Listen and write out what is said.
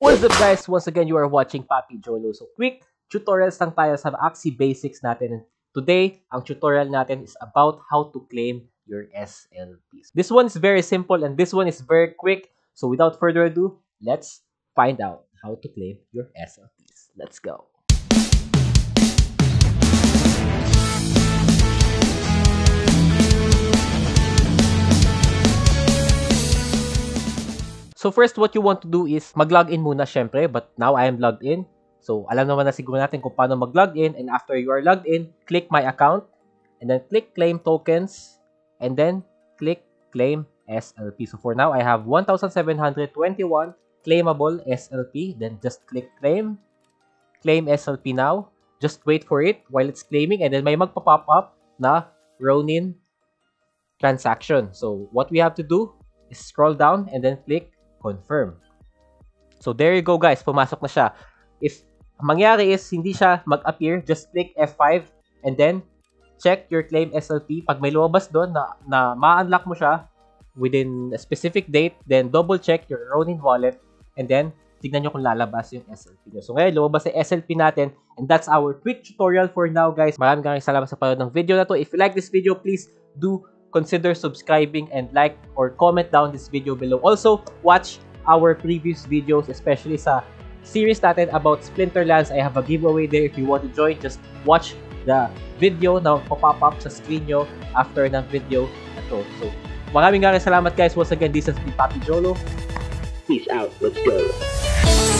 What's up guys? Once again, you are watching Papi Jolo. So quick tutorials lang tayo sa Axie Basics natin. Today, ang tutorial natin is about how to claim your SLPs. This one is very simple and this one is very quick. So without further ado, let's find out how to claim your SLPs. Let's go. So first, what you want to do is mag-log in muna syempre, but now I am logged in. So alam naman na siguro natin kung paano mag-log in and after you are logged in, click my account and then click claim tokens and then click claim SLP. So for now, I have 1,721 claimable SLP. Then just click claim. Claim SLP now. Just wait for it while it's claiming and then may magpa-pop up na Ronin transaction. So what we have to do is scroll down and then click confirm. So there you go guys, pumasok na siya. If mangyari is hindi siya mag-appear, just click F5 and then check your claim SLP. Pag may lumabas doon na, na ma-unlock mo siya within a specific date, then double check your Ronin wallet and then tignan nyo kung lalabas yung SLP nyo. So ngayon, lumabas yung SLP natin and that's our quick tutorial for now guys. Maraming maraming salamat sa panood ng video na to. If you like this video, please do consider subscribing and like or comment down this video below. Also, watch our previous videos, especially sa series natin about Splinterlands. I have a giveaway there. If you want to join, just watch the video na pop up sa screen nyo after ng video na to. So, maraming maraming salamat guys. Once again, this is Papi Jolo. Peace out. Let's go.